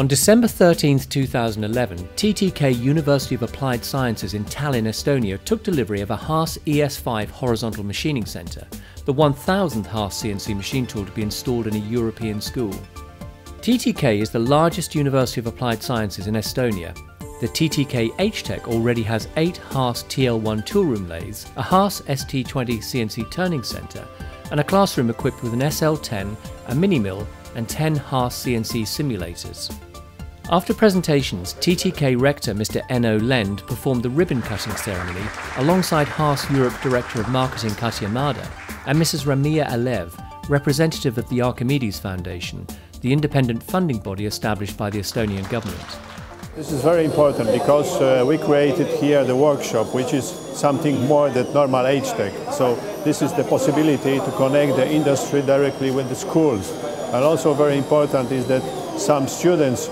On December 13, 2011, TTK University of Applied Sciences in Tallinn, Estonia took delivery of a Haas ES5 horizontal machining centre, the 1000th Haas CNC machine tool to be installed in a European school. TTK is the largest University of Applied Sciences in Estonia. The TTK HTEC already has 8 Haas TL1 toolroom lathes, a Haas ST20 CNC turning centre, and a classroom equipped with an SL10, a mini mill and 10 Haas CNC simulators. After presentations, TTK Rector Mr. Enno Lend performed the ribbon cutting ceremony alongside Haas Europe Director of Marketing Katja Mada and Mrs. Ramia Alev, representative of the Archimedes Foundation, the independent funding body established by the Estonian government. This is very important because uh, we created here the workshop, which is something more than normal HTEC. So this is the possibility to connect the industry directly with the schools. And also very important is that some students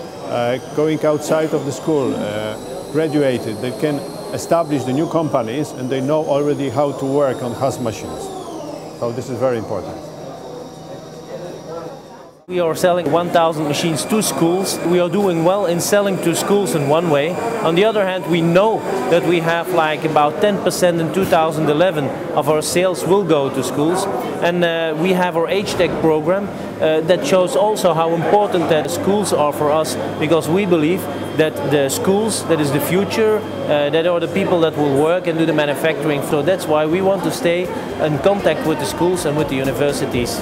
going outside of the school, uh, graduated, they can establish the new companies and they know already how to work on Haas machines. So this is very important. We are selling 1,000 machines to schools. We are doing well in selling to schools in one way. On the other hand, we know that we have like about 10% in 2011 of our sales will go to schools. And uh, we have our HTEC program uh, that shows also how important that schools are for us because we believe that the schools, that is the future, uh, that are the people that will work and do the manufacturing. So that's why we want to stay in contact with the schools and with the universities.